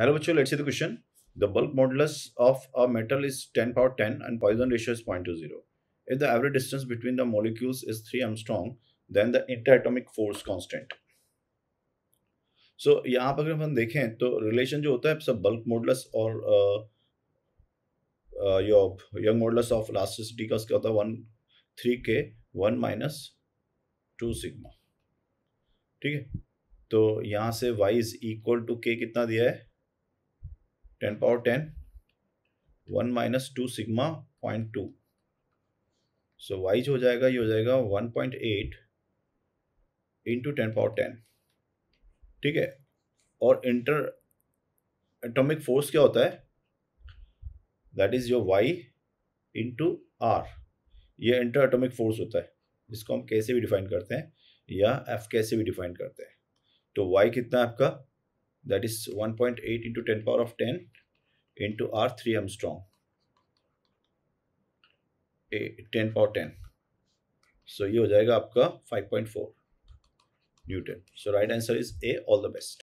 Hello बच्चों let's see the question the bulk modulus of a metal is 10 power 10 and Poisson ratio is 0.20 if the average distance between the molecules is 3 angstrom then the inter atomic force constant so यहाँ पर अगर हम देखें तो relation जो होता है, सब बल्क मॉडल और यंग मॉडुलस ऑफ़ इलास्टिसिटी का उसका होता है 1 3k 1 minus 2 सिग्मा ठीक है? तो यहाँ से y इज़ इक्वल टू के कितना दिया है? Ten power ten, one minus two sigma point two. So Y जो हो जाएगा, ये हो जाएगा one point eight into ten power ten. ठीक है? और इंटर एटॉमिक फोर्स क्या होता है? That is your Y into R ये इंटर एटॉमिक फोर्स होता है। इसको हम कैसे भी डिफाइन करते हैं, या एफ़ कैसे भी डिफाइन करते हैं। तो वाई कितना है आपका? That is one point eight into ten power of ten into R three angstrom ten power ten so ये हो जाएगा आपका five point four Newton. So right answer is A, all the best.